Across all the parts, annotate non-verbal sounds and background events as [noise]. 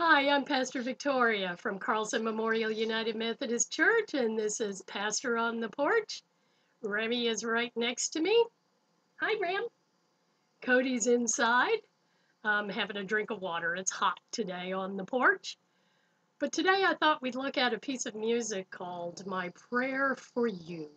Hi, I'm Pastor Victoria from Carlson Memorial United Methodist Church, and this is Pastor on the Porch. Remy is right next to me. Hi, Ram. Cody's inside, um, having a drink of water. It's hot today on the porch. But today I thought we'd look at a piece of music called My Prayer for You.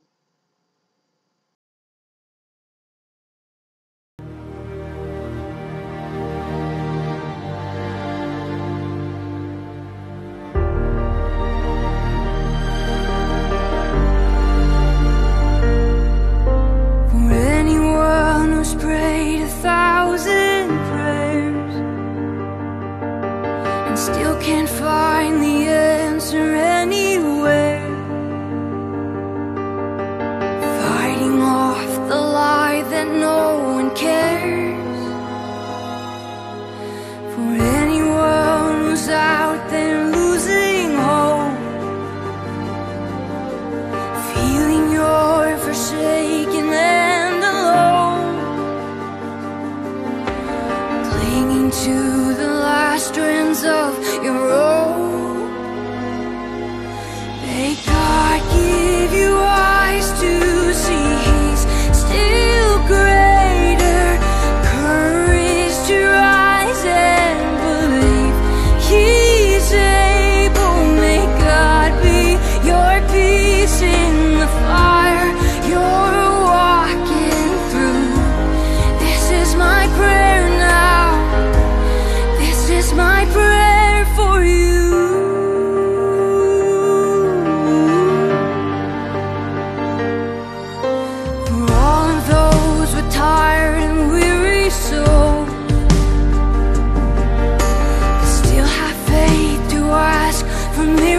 into the last strands of your own. for me.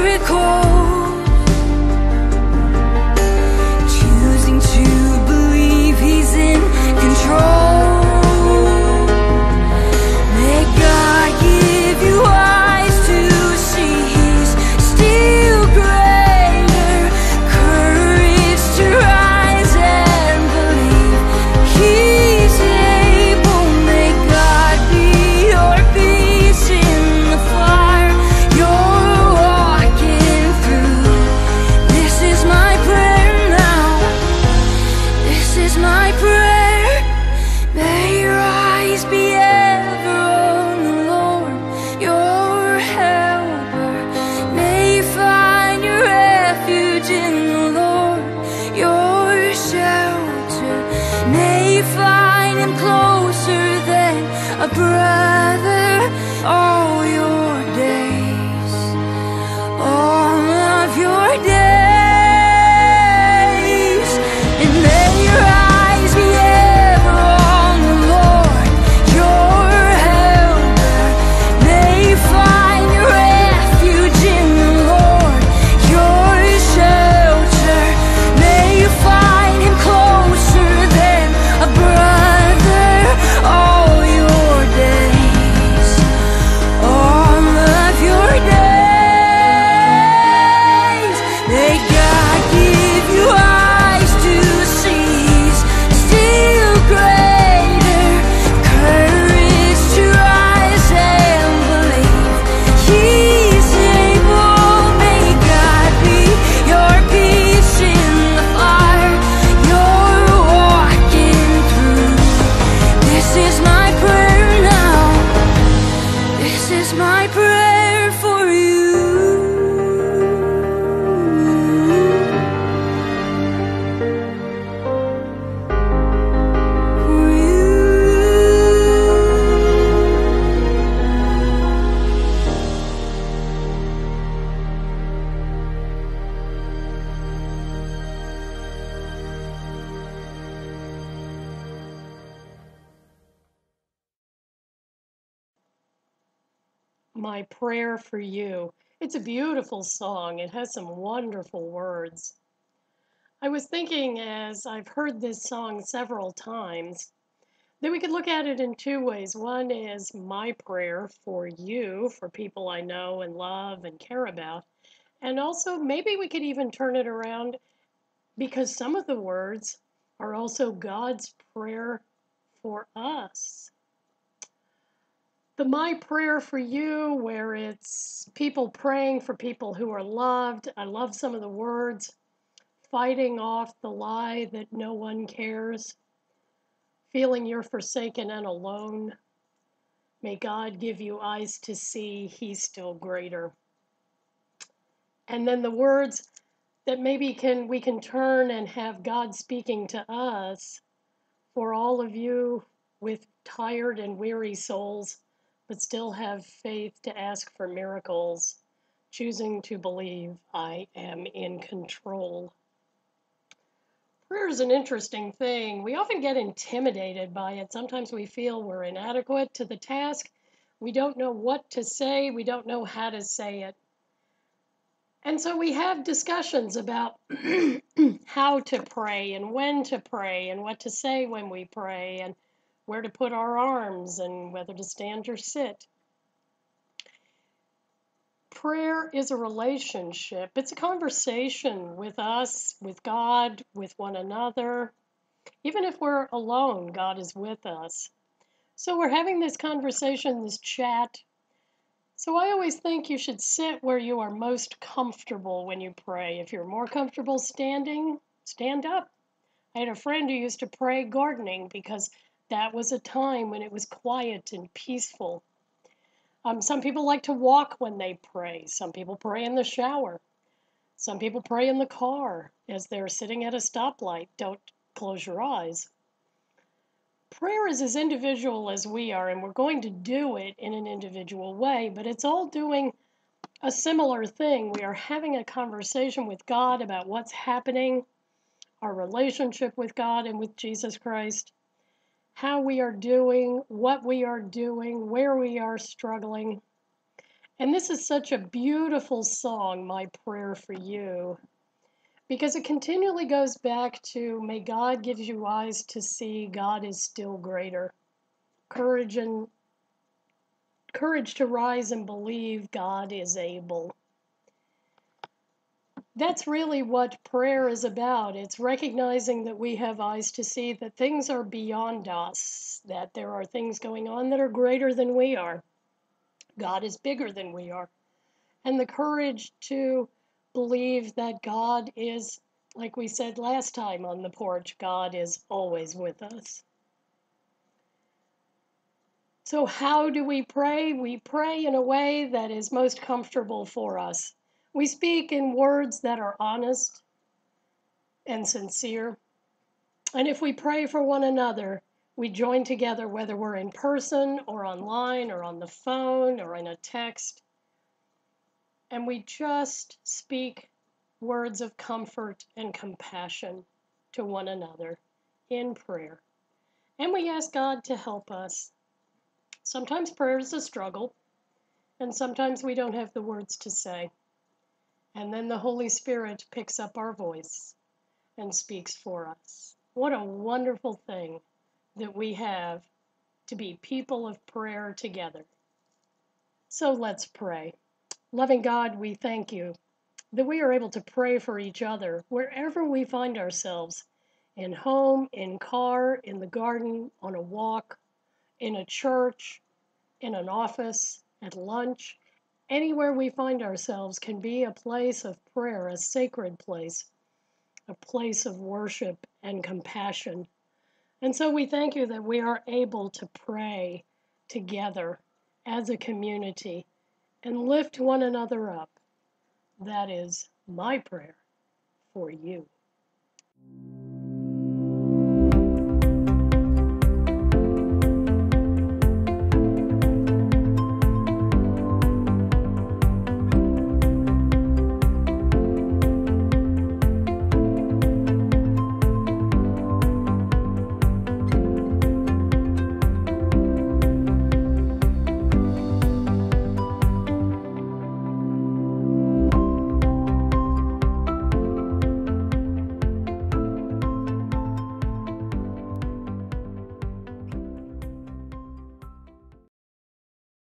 近 My Prayer for You. It's a beautiful song. It has some wonderful words. I was thinking as I've heard this song several times that we could look at it in two ways. One is my prayer for you, for people I know and love and care about. And also, maybe we could even turn it around because some of the words are also God's prayer for us. The My Prayer for You, where it's people praying for people who are loved. I love some of the words fighting off the lie that no one cares, feeling you're forsaken and alone. May God give you eyes to see He's still greater. And then the words that maybe can we can turn and have God speaking to us for all of you with tired and weary souls, but still have faith to ask for miracles, choosing to believe I am in control. Prayer is an interesting thing. We often get intimidated by it. Sometimes we feel we're inadequate to the task. We don't know what to say. We don't know how to say it. And so we have discussions about [clears throat] how to pray and when to pray and what to say when we pray and where to put our arms and whether to stand or sit. Prayer is a relationship, it's a conversation with us, with God, with one another. Even if we're alone, God is with us. So we're having this conversation, this chat so I always think you should sit where you are most comfortable when you pray. If you're more comfortable standing, stand up. I had a friend who used to pray gardening because that was a time when it was quiet and peaceful. Um, some people like to walk when they pray. Some people pray in the shower. Some people pray in the car as they're sitting at a stoplight. Don't close your eyes prayer is as individual as we are, and we're going to do it in an individual way, but it's all doing a similar thing. We are having a conversation with God about what's happening, our relationship with God and with Jesus Christ, how we are doing, what we are doing, where we are struggling. And this is such a beautiful song, My Prayer for You because it continually goes back to may God give you eyes to see God is still greater. Courage and courage to rise and believe God is able. That's really what prayer is about. It's recognizing that we have eyes to see that things are beyond us, that there are things going on that are greater than we are. God is bigger than we are. And the courage to believe that God is like we said last time on the porch, God is always with us. So, how do we pray? We pray in a way that is most comfortable for us. We speak in words that are honest and sincere. And if we pray for one another, we join together, whether we're in person or online or on the phone or in a text, and we just speak words of comfort and compassion to one another in prayer. And we ask God to help us. Sometimes prayer is a struggle, and sometimes we don't have the words to say. And then the Holy Spirit picks up our voice and speaks for us. What a wonderful thing that we have to be people of prayer together. So let's pray. Loving God, we thank you that we are able to pray for each other wherever we find ourselves in home, in car, in the garden, on a walk, in a church, in an office, at lunch. Anywhere we find ourselves can be a place of prayer, a sacred place, a place of worship and compassion. And so we thank you that we are able to pray together as a community and lift one another up that is my prayer for you.